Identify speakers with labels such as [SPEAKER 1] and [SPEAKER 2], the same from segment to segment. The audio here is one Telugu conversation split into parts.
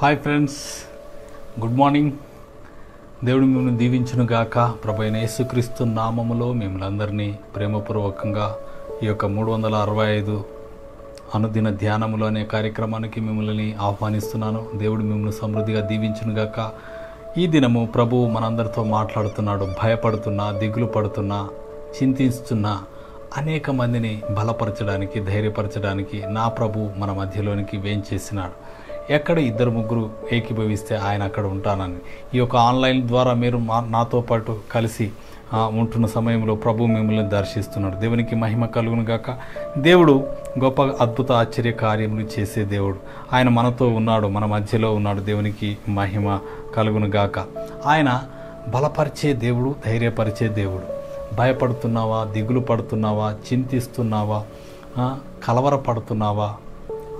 [SPEAKER 1] హాయ్ ఫ్రెండ్స్ గుడ్ మార్నింగ్ దేవుడు మిమ్మల్ని దీవించును గాక. ప్రభు యేసుక్రీస్తు నామములో మిమ్మల్ని అందరినీ ప్రేమపూర్వకంగా ఈ యొక్క మూడు వందల అరవై ఐదు అనుదిన ధ్యానములు అనే కార్యక్రమానికి మిమ్మల్ని ఆహ్వానిస్తున్నాను. దేవుడు మిమ్మల్ని సమృద్ధిగా దీవించును గాక. ఈ దినము ప్రభు మనందరితో మాట్లాడుతున్నాడు భయపడుతున్నా దిగులు పడుతున్నా చింతిస్తున్నా అనేక మందిని బలపరచడానికి ధైర్యపరచడానికి నా ప్రభు మన మధ్యలోనికి వేంచేసినాడు. ఎక్కడ ఇద్దరు ముగ్గురు ఏకీభవిస్తే ఆయన అక్కడ ఉంటానని. ఈ యొక్క ఆన్లైన్ ద్వారా మీరు మా నాతో పాటు కలిసి ఉంటున్న సమయంలో ప్రభు మిమ్మల్ని దర్శిస్తున్నాడు. దేవునికి మహిమ కలుగును గాక. దేవుడు గొప్ప అద్భుత ఆశ్చర్య కార్యములు చేసే దేవుడు. ఆయన మనతో ఉన్నాడు మన మధ్యలో ఉన్నాడు. దేవునికి మహిమ కలుగును గాక. ఆయన బలపరిచే దేవుడు ధైర్యపరిచే దేవుడు. భయపడుతున్నావా దిగులు పడుతున్నావా చింతిస్తున్నావా కలవరపడుతున్నావా?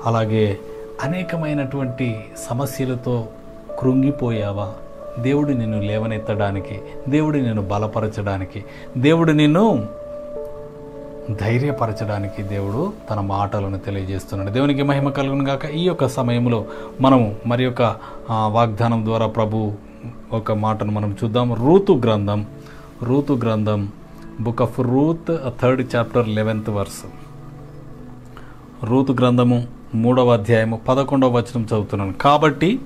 [SPEAKER 1] అలాగే అనేకమైనటువంటి సమస్యలతో కృంగిపోయావా? దేవుడు నిన్ను లేవనెత్తడానికి దేవుడు నిన్ను బలపరచడానికి దేవుడు నిన్ను ధైర్యపరచడానికి దేవుడు తన మాటలను తెలియజేస్తున్నాడు. దేవునికి మహిమ కలుగును గాక. ఈ యొక్క సమయంలో మనము మరి యొక్క వాగ్దానం ద్వారా ప్రభు ఒక మాటను మనం చూద్దాం. రూతు గ్రంథం రూతు గ్రంథం book of Ruth third chapter eleventh verse. Ruth గ్రంథము మూడవ అధ్యాయము పదకొండవ వచనం చదువుతున్నాను. కాబట్టి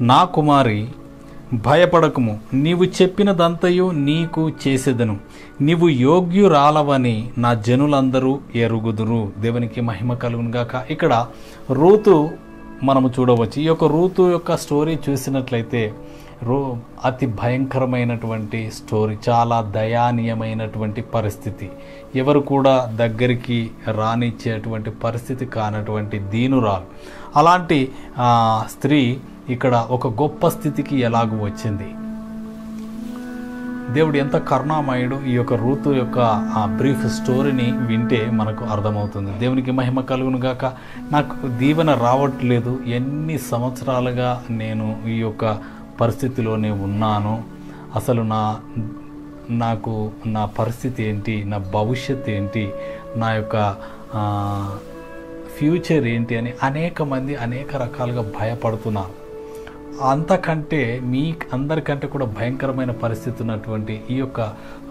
[SPEAKER 1] నా కుమారి భయపడకము. నీవు చెప్పినదంతయు నీకు చేసేదను. నీవు యోగ్యురాలవని నా జనులందరూ ఎరుగుదురు. దేవునికి మహిమ కలుగునుగాక ఇక్కడ రూతు మనము చూడవచ్చు. ఈ యొక్క రూతు యొక్క స్టోరీ చూసినట్లయితే రో అతి భయంకరమైనటువంటి స్టోరీ చాలా దయానీయమైనటువంటి పరిస్థితి. ఎవరు కూడా దగ్గరికి రానిచ్చేటువంటి పరిస్థితి కానటువంటి దీనురాలు. అలాంటి స్త్రీ ఇక్కడ ఒక గొప్ప స్థితికి ఎలాగూ వచ్చింది. దేవుడు ఎంత కరుణామయుడు ఈ యొక్క ఋతు యొక్క ఆ బ్రీఫ్ స్టోరీని వింటే మనకు అర్థమవుతుంది. దేవునికి మహిమ కలుగును గాక. నాకు దీవెన రావట్లేదు. ఎన్ని సంవత్సరాలుగా నేను ఈ యొక్క పరిస్థితిలోనే ఉన్నాను. అసలు నా నాకు నా పరిస్థితి ఏంటి నా భవిష్యత్ ఏంటి నా యొక్క ఫ్యూచర్ ఏంటి అని అనేక మంది అనేక రకాలుగా భయపడుతున్నారు. అంతకంటే మీ అందరికంటే కూడా భయంకరమైన పరిస్థితి ఉన్నటువంటి ఈ యొక్క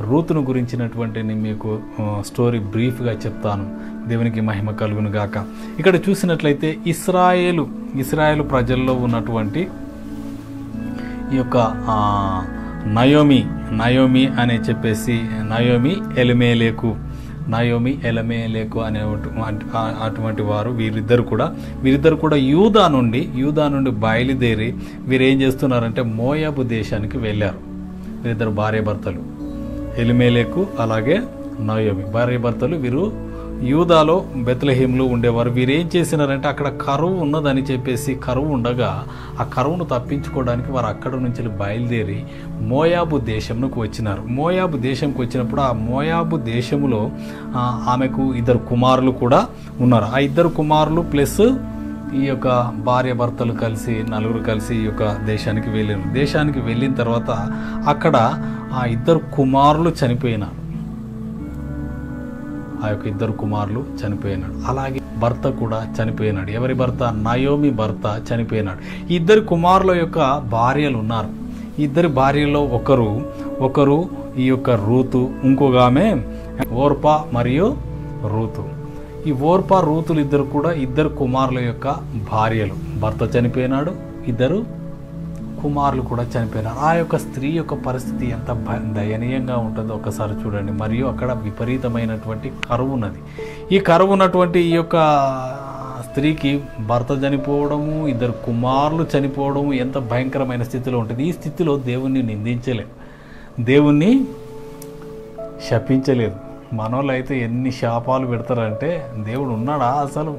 [SPEAKER 1] రూతును గురించినటువంటి నేను మీకు స్టోరీ బ్రీఫ్గా చెప్తాను. దేవునికి మహిమ కలుగును గాక ఇక్కడ చూసినట్లయితే ఇస్రాయేలు ఇస్రాయేలు ప్రజల్లో ఉన్నటువంటి ఈ యొక్క నయోమి నయోమి అని చెప్పేసి నయోమి ఎలిమేలేకు నయోమి ఎలమేలేకు అనే అటువంటి వారు వీరిద్దరు కూడా వీరిద్దరు కూడా యూదా నుండి యూదా నుండి బయలుదేరి వీరు ఏం చేస్తున్నారంటే మోయాబు దేశానికి వెళ్ళారు. వీరిద్దరు భార్యభర్తలు. ఎలిమేలేకు అలాగే నయోమి. భార్యభర్తలు వీరు యూదాలో బెత్లహేమ్లో ఉండేవారు. వీరు ఏం చేసినారంటే అక్కడ కరువు ఉన్నదని చెప్పేసి కరువు ఉండగా ఆ కరువును తప్పించుకోవడానికి వారు అక్కడ నుంచి బయలుదేరి మోయాబు దేశంకు వచ్చినారు. మోయాబు దేశంకు వచ్చినప్పుడు ఆ మోయాబు దేశంలో ఆమెకు ఇద్దరు కుమారులు కూడా ఉన్నారు. ఆ ఇద్దరు కుమారులు ప్లస్ ఈ యొక్క భార్య భర్తలు కలిసి నలుగురు కలిసి ఈ యొక్క దేశానికి వెళ్ళారు దేశానికి వెళ్ళిన తర్వాత అక్కడ ఆ ఇద్దరు కుమారులు చనిపోయినారు. ఆ యొక్క ఇద్దరు కుమారులు చనిపోయినాడు. అలాగే భర్త కూడా చనిపోయినాడు. ఎవరి భర్త? నయోమి భర్త చనిపోయినాడు. ఇద్దరు కుమారుల యొక్క భార్యలు ఉన్నారు. ఇద్దరు ఇద్దరి భార్యలో ఒకరు ఒకరు ఈ యొక్క రూతు ఇంకొక ఆమె ఓర్పా మరియు రూతు. ఈ ఓర్పా రూతులు ఇద్దరు కూడా ఇద్దరు కుమారుల యొక్క భార్యలు. భర్త చనిపోయినాడు ఇద్దరు కుమారులు కూడా చనిపోయినారు. ఆ యొక్క స్త్రీ యొక్క పరిస్థితి ఎంత భ- దయనీయంగా ఉంటుందో ఒకసారి చూడండి. మరియు అక్కడ విపరీతమైనటువంటి కరువు ఉన్నది. ఈ కరువు ఉన్నటువంటి ఈ యొక్క స్త్రీకి భర్త చనిపోవడము ఇద్దరు కుమారులు చనిపోవడము ఎంత భయంకరమైన స్థితిలో ఉంటుంది. ఈ స్థితిలో దేవుణ్ణి నిందించలేదు దేవుణ్ణి శపించలేదు. మనోళ్ళు అయితే ఎన్ని శాపాలు పెడతారంటే దేవుడు ఉన్నాడా అసలు?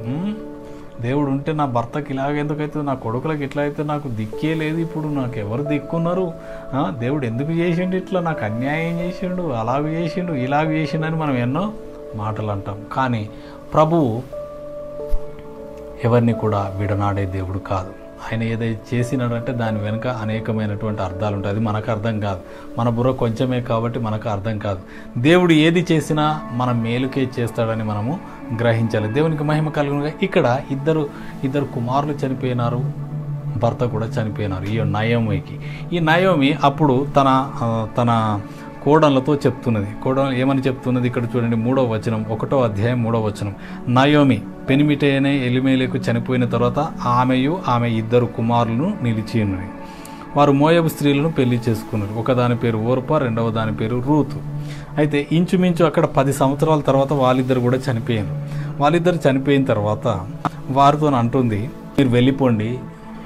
[SPEAKER 1] దేవుడు ఉంటే నా భర్తకి ఇలాగ ఎందుకైతే నా కొడుకులకు ఇట్లా అయితే నాకు దిక్కే లేదు ఇప్పుడు నాకు ఎవరు దిక్కున్నారు దేవుడు ఎందుకు చేసిండు ఇట్లా? నాకు అన్యాయం చేసిండు అలాగ చేసిండు ఇలాగ చేసిండని మనం ఎన్నో మాటలు అంటాం కానీ ప్రభువు ఎవరిని కూడా విడనాడే దేవుడు కాదు. ఆయన ఏదైతే చేసినాడంటే దాని వెనుక అనేకమైనటువంటి అర్థాలు ఉంటాయి అది మనకు అర్థం కాదు. మన బుర్ర కొంచెమే కాబట్టి మనకు అర్థం కాదు. దేవుడు ఏది చేసినా మన మేలుకే చేస్తాడని మనము గ్రహించాలి. దేవునికి మహిమ కలుగునుగా ఇక్కడ ఇద్దరు ఇద్దరు కుమారులు చనిపోయినారు. భర్త కూడా చనిపోయినారు ఈ నయోమికి. ఈ నయోమి అప్పుడు తన తన కోడలతో చెప్తున్నది. కోడలు ఏమని చెప్తున్నది? ఇక్కడ చూడండి మూడో వచనం ఒకటో అధ్యాయం మూడో వచనం. నయోమి పెనిమిటేనే ఎలిమేలకు చనిపోయిన తర్వాత ఆమెయు ఆమె ఇద్దరు కుమారులను నిలిచి ఉన్నది. వారు మోయబు స్త్రీలను పెళ్ళి చేసుకున్నారు. ఒక దాని పేరు ఓర్ప రెండవ దాని పేరు రూతు. అయితే ఇంచుమించు అక్కడ పది సంవత్సరాల తర్వాత వాళ్ళిద్దరు కూడా చనిపోయారు. వాళ్ళిద్దరు చనిపోయిన తర్వాత వారితో అంటుంది మీరు వెళ్ళిపోండి.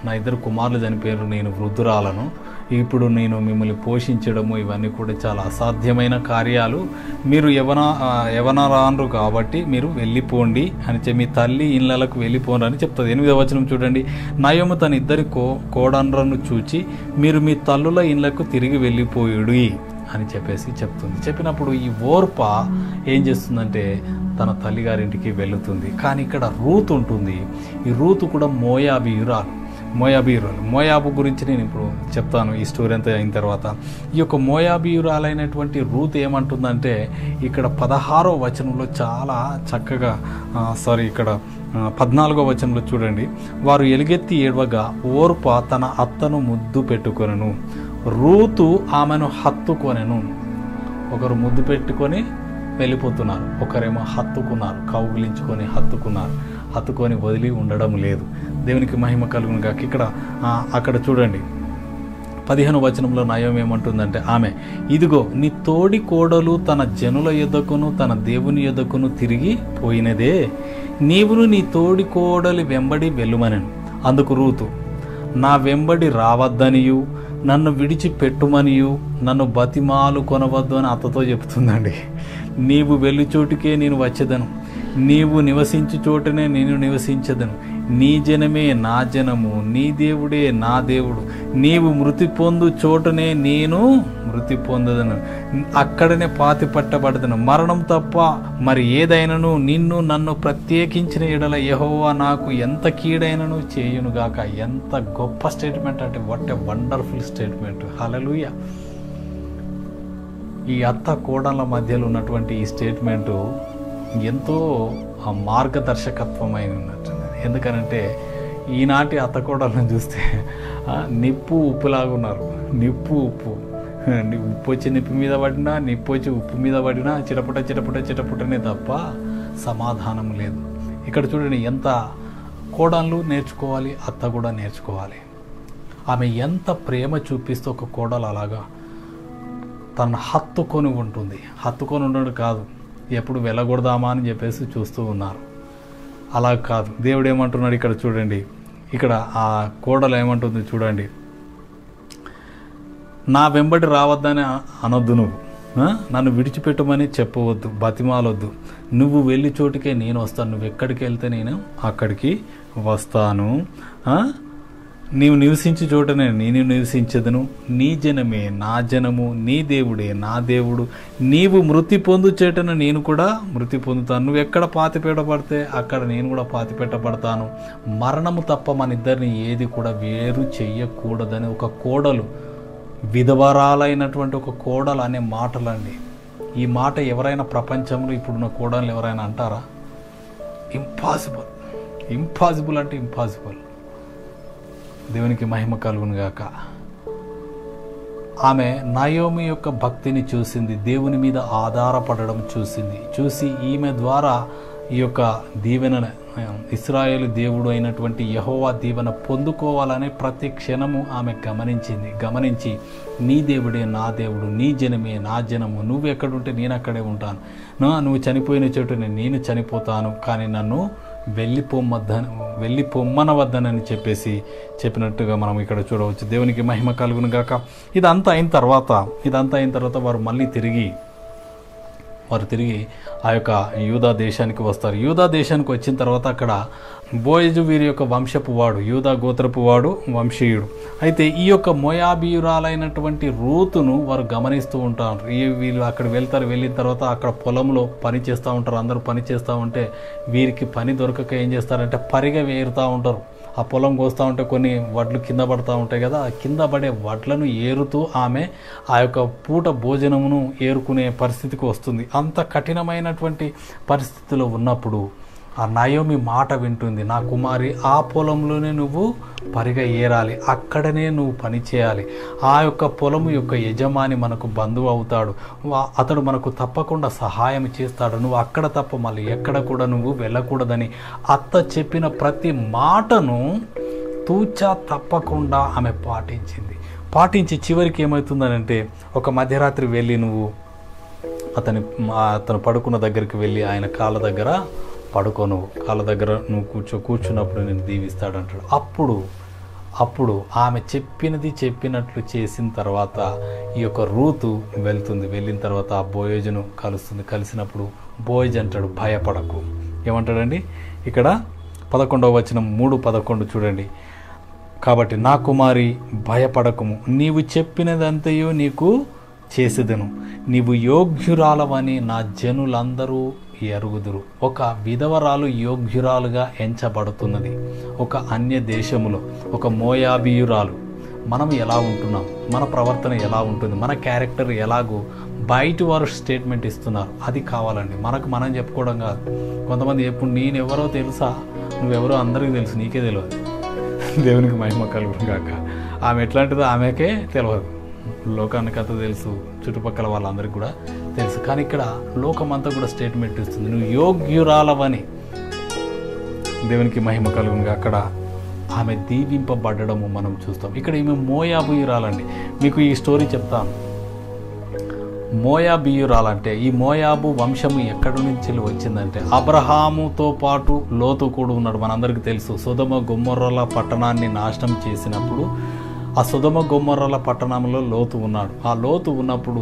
[SPEAKER 1] నా ఇద్దరు కుమారులు చనిపోయారు. నేను వృద్ధురాలను. ఇప్పుడు నేను మిమ్మల్ని పోషించడము ఇవన్నీ కూడా చాలా అసాధ్యమైన కార్యాలు. మీరు యవన ఆ, యవనరాన్రు కాబట్టి మీరు వెళ్ళిపోండి అని చెప్పి మీ తల్లి ఇళ్ళకు వెళ్ళిపోండి అని చెప్తుంది. ఎనిమిదవ వచనం చూడండి. నయము తన ఇద్దరి కో కోడన్రను చూచి మీరు మీ తల్లుల ఇళ్ళకు తిరిగి వెళ్ళిపోయుడు. అని చెప్పేసి చెప్తుంది. చెప్పినప్పుడు ఈ ఓర్ప ఏం చేస్తుందంటే తన తల్లిగారింటికి వెళుతుంది. కానీ ఇక్కడ రూత్ ఉంటుంది. ఈ రూత్ కూడా మోయాబీయురాలు. మోయాబీయురాలు. మోయాబు గురించి నేను ఇప్పుడు చెప్తాను ఈ స్టోరీ అంతా అయిన తర్వాత. ఈ యొక్క మోయాబీయురాలైనటువంటి రూత్ ఏమంటుందంటే ఇక్కడ పదహారో వచనంలో చాలా చక్కగా సారీ ఇక్కడ పద్నాలుగో వచనంలో చూడండి. వారు ఎలుగెత్తి ఏడవగా ఓర్ప తన అత్తను ముద్దు పెట్టుకొనను. రూతు ఆమెను హత్తుకొనెను. ఒకరు ముద్దు పెట్టుకొని వెళ్ళిపోతున్నారు. ఒకరేమో హత్తుకున్నారు కౌగిలించుకొని హత్తుకున్నారు. హత్తుకొని వదిలి ఉండడం లేదు. దేవునికి మహిమ కలుగును కాక ఇక్కడ అక్కడ చూడండి. పదిహేను వచనంలో నయం ఏమంటుందంటే ఆమె ఇదిగో నీ తోడి కోడలు తన జనుల యొద్దకును తన దేవుని యొద్దకును తిరిగి పోయినదే. నీవును నీ తోడి కోడలి వెంబడి వెళ్ళుమనెను. అందుకు రూతు నా వెంబడి రావద్దనియు. నన్ను విడిచిపెట్టుమనియు నన్ను బతిమాలు కొనవద్దు అని అత్తతో చెప్తుందండి. నీవు వెళ్ళి చోటుకే నేను వచ్చేదను. నీవు నివసించు చోటనే నేను నివసించదను. నీ జనమే నా జనము నీ దేవుడే నా దేవుడు. నీవు మృతి పొందు చోటనే నేను మృతి పొందదను. అక్కడనే పాతి పట్టబడదను. మరణం తప్ప మరి ఏదైనను నిన్ను నన్ను ప్రత్యేకించిన ఎడల యహోవా నాకు ఎంత కీడైనను చేయునుగాక. ఎంత గొప్ప స్టేట్మెంట్ అంటే what a wonderful statement hallelujah ఈ అత్త కోడళ్ళ మధ్యలో ఉన్నటువంటి ఈ స్టేట్మెంటు ఎంతో ఆ మార్గదర్శకత్వమైన ఉన్నట్టు ఎందుకనంటే ఈనాటి అత్త చూస్తే నిప్పు ఉప్పులాగా ఉన్నారు. నిప్పు ఉప్పు. ఉప్పు వచ్చి నిప్పు మీద పడినా నిప్పు వచ్చి ఉప్పు మీద పడినా చిటపుట చిటపుట చిటపుటనే తప్ప సమాధానం లేదు. ఇక్కడ చూడండి ఎంత కోడళ్ళు నేర్చుకోవాలి అత్త కూడా నేర్చుకోవాలి. ఆమె ఎంత ప్రేమ చూపిస్తే ఒక కోడలు అలాగా తను హత్తుకొని ఉంటుంది. హత్తుకొని ఉండడం కాదు ఎప్పుడు వెళ్ళకూడదామా అని చెప్పేసి చూస్తూ ఉన్నారు. అలా కాదు. దేవుడు ఏమంటున్నాడు ఇక్కడ చూడండి. ఇక్కడ ఆ కోడలు ఏమంటుంది చూడండి. నా వెంబడి రావద్దని అనొద్దు నువ్వు. నన్ను విడిచిపెట్టమని చెప్పవద్దు బతిమాలొద్దు. నువ్వు వెళ్ళి చోటుకే నేను వస్తాను. నువ్వు ఎక్కడికి వెళ్తే నేను అక్కడికి వస్తాను. నీవు నివసించు చోటనే నేను నివసించదును. నీ జనమే నా జనము నీ దేవుడే నా దేవుడు. నీవు మృతి పొందుచేటను నేను కూడా మృతి పొందుతాను. నువ్వు ఎక్కడ పాతిపెట్టబడితే అక్కడ నేను కూడా పాతిపెట్టబడతాను మరణము తప్ప మన ఇద్దరిని ఏది కూడా వేరు చెయ్యకూడదని ఒక కోడలు విధవరాలైనటువంటి ఒక కోడలు అనే మాటలండి. ఈ మాట ఎవరైనా ప్రపంచంలో ఇప్పుడున్న కోడలు ఎవరైనా అంటారా? ఇంపాసిబుల్ ఇంపాసిబుల్ అంటే ఇంపాసిబుల్ దేవునికి మహిమ కలుగును గాక. ఆమె నయోమి యొక్క భక్తిని చూసింది దేవుని మీద ఆధారపడడం చూసింది. చూసి ఈమె ద్వారా ఈ యొక్క దీవెన ఇస్రాయేలు దేవుడు అయినటువంటి యహోవా దీవెన పొందుకోవాలని ప్రతి క్షణము ఆమె గమనించింది. గమనించి నీ దేవుడే నా దేవుడు నీ జనమే నా జనము నువ్వు ఎక్కడుంటే నేను అక్కడే ఉంటాను. నా- నువ్వు చనిపోయిన చోటు నేను చనిపోతాను కానీ నన్ను వెళ్ళి వెళ్ళిపోమ్మన వెళ్ళి చెప్పేసి చెప్పినట్టుగా మనం ఇక్కడ చూడవచ్చు. దేవునికి మహిమ కలుగును గాక ఇదంతా అయిన తర్వాత ఇదంతా అయిన తర్వాత వారు మళ్ళీ తిరిగి వారు తిరిగి ఆ యొక్క యూదా దేశానికి వస్తారు. యూదా దేశానికి వచ్చిన తర్వాత అక్కడ బోయజు వీరి యొక్క వంశపు వాడు యూదా గోత్రపు వాడు వంశీయుడు. అయితే ఈ యొక్క మొయాబీయురాలైనటువంటి రూతును వారు గమనిస్తూ ఉంటారు. ఈ వీళ్ళు అక్కడ వెళ్తారు వెళ్ళిన తర్వాత అక్కడ పొలంలో పని చేస్తూ ఉంటారు. అందరూ పని చేస్తూ ఉంటే వీరికి పని దొరకక ఏం చేస్తారంటే పరిగ వేరుతూ ఉంటారు. ఆ పొలం కోస్తూ ఉంటే కొన్ని వడ్లు కింద పడతా ఉంటాయి కదా ఆ కింద పడే వడ్లను ఏరుతూ ఆమె ఆ యొక్క పూట భోజనమును ఏరుకునే పరిస్థితికి వస్తుంది. అంత కఠినమైనటువంటి పరిస్థితిలో ఉన్నప్పుడు ఆ నయోమి మాట వింటుంది నా కుమారి ఆ పొలంలోనే నువ్వు పరిగ ఏరాలి అక్కడనే నువ్వు పని చేయాలి. ఆ యొక్క పొలము యొక్క యజమాని మనకు బంధువు అవుతాడు. అతడు మనకు తప్పకుండా సహాయం చేస్తాడు. నువ్వు అక్కడ తప్ప మళ్ళీ ఎక్కడ కూడా నువ్వు వెళ్ళకూడదని అత్త చెప్పిన ప్రతి మాటను తూచా తప్పకుండా ఆమె పాటించింది. పాటించి చివరికి ఏమవుతుందనంటే ఒక మధ్యరాత్రి వెళ్ళి నువ్వు అతని అతను పడుకున్న దగ్గరికి వెళ్ళి ఆయన కాళ్ళ దగ్గర పడుకో నువ్వు కాళ్ళ దగ్గర నువ్వు కూర్చో కూర్చున్నప్పుడు నేను దీవిస్తాడంటాడు. అప్పుడు అప్పుడు ఆమె చెప్పినది చెప్పినట్లు చేసిన తర్వాత ఈ యొక్క రూతు వెళ్తుంది. వెళ్ళిన తర్వాత ఆ బోయోజను కలుస్తుంది. కలిసినప్పుడు బోయజ్ అంటాడు భయపడకు. ఏమంటాడండి? ఇక్కడ పదకొండవ వచనం మూడు పదకొండు చూడండి. కాబట్టి నా కుమారి భయపడకము. నీవు చెప్పినదంతయో నీకు చేసేదను. నీవు యోగ్యురాలవని నా జనులందరూ ఎరుగుదురు. ఒక విధవరాలు యోగ్యురాలుగా ఎంచబడుతున్నది ఒక అన్య దేశములో ఒక మోయాబియురాలు. మనం ఎలా ఉంటున్నాం? మన ప్రవర్తన ఎలా ఉంటుంది? మన క్యారెక్టర్ ఎలాగో? బయట వారు స్టేట్మెంట్ ఇస్తున్నారు. అది కావాలండి. మనకు మనం చెప్పుకోవడం కాదు. కొంతమంది ఎప్పుడు నేనెవరో తెలుసా? నువ్వెవరో అందరికీ తెలుసు. నీకే తెలియదు దేవునికి మహిమ కలుగును కాక ఆమె ఎట్లాంటిదో ఆమెకే తెలియదు లోకానికి అంతా తెలుసు చుట్టుపక్కల వాళ్ళందరికీ కూడా తెలుసు. కానీ ఇక్కడ లోకమంతా కూడా స్టేట్మెంట్ ఇస్తుంది. నువ్వు యోగ్యురాలవని దేవునికి మహిమ కలుగును అక్కడ ఆమె దీవింపబడము మనం చూస్తాం. ఇక్కడ ఈమె మోయాబుయురాలండి. మీకు ఈ స్టోరీ చెప్తాను. మోయాబియురాలంటే ఈ మోయాబు వంశము ఎక్కడి నుంచి వచ్చిందంటే అబ్రహాముతో పాటు లోతు కూడా ఉన్నాడు. మనందరికీ తెలుసు సుధమ గుమ్మర్రల పట్టణాన్ని నాశనం చేసినప్పుడు ఆ సుధమ గుమ్మర్రల పట్టణంలో లోతు ఉన్నాడు. ఆ లోతు ఉన్నప్పుడు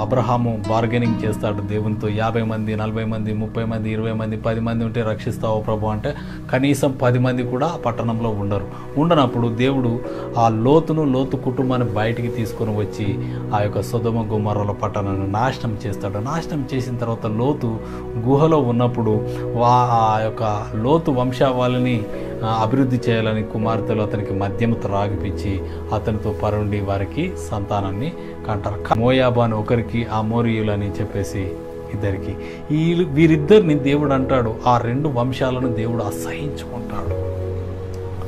[SPEAKER 1] అబ్రహాము బార్గెనింగ్ చేస్తాడు దేవునితో. యాభై మంది నలభై మంది ముప్పై మంది ఇరవై మంది పది మంది ఉంటే రక్షిస్తావు ప్రభు అంటే కనీసం పది మంది కూడా ఆ పట్టణంలో ఉండరు. ఉండనప్పుడు దేవుడు ఆ లోతును లోతు కుటుంబాన్ని బయటికి తీసుకొని వచ్చి ఆ యొక్క సుధమ గుమ్మరల పట్టణాన్ని నాశనం చేస్తాడు. నాశనం చేసిన తర్వాత లోతు గుహలో ఉన్నప్పుడు వా ఆ యొక్క లోతు వంశావళిని అభివృద్ధి చేయాలని కుమార్తెలు అతనికి మద్యము త్రాగిపించి అతనితో పరుండి వారికి సంతానాన్ని కంటారు. మోయాబా అని ఒకరికి ఆ మోరియులని చెప్పేసి ఇద్దరికి. వీళ్ళు వీరిద్దరిని దేవుడు అంటాడు. ఆ రెండు వంశాలను దేవుడు అసహించుకుంటాడు.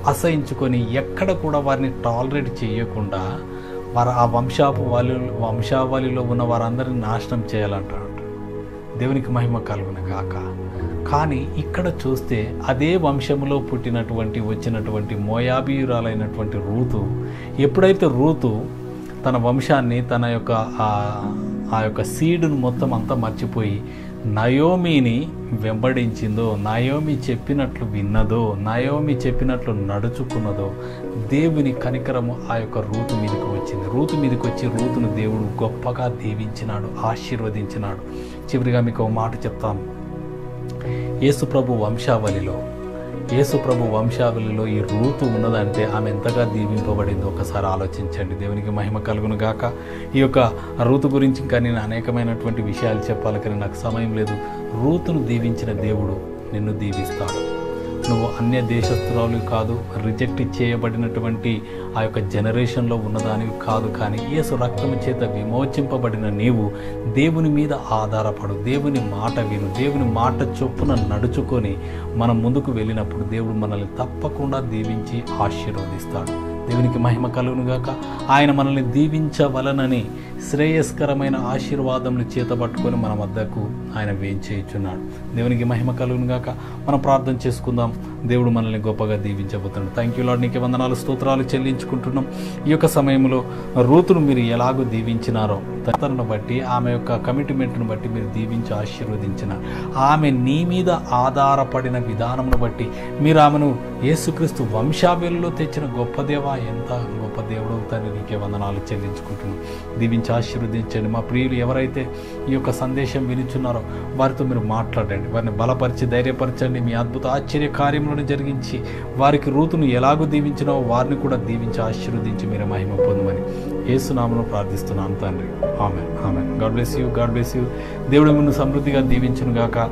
[SPEAKER 1] అసహించుకొని ఎక్కడ కూడా వారిని టాలరేట్ చేయకుండా వారు ఆ వంశాపు వాలి వంశావళిలో ఉన్న వారందరిని నాశనం చేయాలంటాడు. దేవునికి మహిమ కలుగునగాక కానీ ఇక్కడ చూస్తే అదే వంశములో పుట్టినటువంటి వచ్చినటువంటి మోయాబీయురాలైనటువంటి రూతు ఎప్పుడైతే రూతు తన వంశాన్ని తన యొక్క ఆ- ఆ యొక్క సీడును మొత్తం అంతా మర్చిపోయి నయోమిని వెంబడించిందో నయోమి చెప్పినట్లు విన్నదో నయోమి చెప్పినట్లు నడుచుకున్నదో దేవుని కనికరము ఆ యొక్క రూతు మీదకి వచ్చింది. రూతు మీదకి వచ్చి రూతును దేవుడు గొప్పగా దీవించినాడు ఆశీర్వదించినాడు. చివరిగా మీకు ఒక మాట చెప్తాను. యేసుప్రభు వంశావళిలో యేసుప్రభు వంశావళిలో ఈ రూతు ఉన్నదంటే ఆమె ఎంతగా దీవింపబడిందో ఒకసారి ఆలోచించండి. దేవునికి మహిమ కలుగును గాక. ఈ యొక్క రూతు గురించి ఇంకా నేను అనేకమైనటువంటి విషయాలు చెప్పాలి కానీ నాకు సమయం లేదు. రూతును దీవించిన దేవుడు నిన్ను దీవిస్తాడు. నువ్వు అన్య దేశస్తురాలు కాదు రిజెక్ట్ చేయబడినటువంటి ఆ యొక్క జనరేషన్లో ఉన్నదానివి కాదు కానీ యేసు రక్తము చేత విమోచింపబడిన నీవు దేవుని మీద ఆధారపడు దేవుని మాట విను దేవుని మాట చొప్పున నడుచుకొని మనం ముందుకు వెళ్ళినప్పుడు దేవుడు మనల్ని తప్పకుండా దీవించి ఆశీర్వదిస్తాడు. దేవునికి మహిమ కలుగునుగాక. ఆయన మనల్ని దీవించవలనని శ్రేయస్కరమైన ఆశీర్వాదములు చేతబట్టుకొని మన వద్దకు ఆయన వేయించేయుచున్నాడు దేవునికి మహిమ కలుగునుగాక. మనం ప్రార్థన చేసుకుందాం. దేవుడు మనల్ని గొప్పగా దీవించబోతున్నాడు. థ్యాంక్ యూ లాడ్ నీకే వందనాలు స్తోత్రాలు చెల్లించుకుంటున్నాం. ఈ యొక్క సమయంలో రూతును మీరు ఎలాగో దీవించినారో తనను బట్టి ఆమె యొక్క కమిట్మెంట్ను బట్టి మీరు దీవించి ఆశీర్వదించిన. ఆమె నీ మీద ఆధారపడిన విధానమును బట్టి మీరు ఆమెను యేసుక్రీస్తు వంశావళిలో తెచ్చిన గొప్ప దేవ ఎంత గొప్ప దేవుడు అవుతాను నీకే వందనాలు చెల్లించుకుంటున్నాను దీవించి ఆశీర్వదించండి. మా ప్రియులు ఎవరైతే ఈ యొక్క సందేశం వినిచున్నారో వారితో మీరు మాట్లాడండి. వారిని బలపరిచి ధైర్యపరచండి. మీ అద్భుత ఆశ్చర్య కార్యములను జరిగించి వారికి రూతును ఎలాగో దీవించినో వారిని కూడా దీవించి ఆశీర్వదించి మీరు మహిమ పొందమని ఏసునామను ప్రార్థిస్తున్నాను తండ్రి. ఆమె ఆమె God bless you. God bless you. దేవుడు మిమ్మల్ని సమృద్ధిగా దీవించును గాక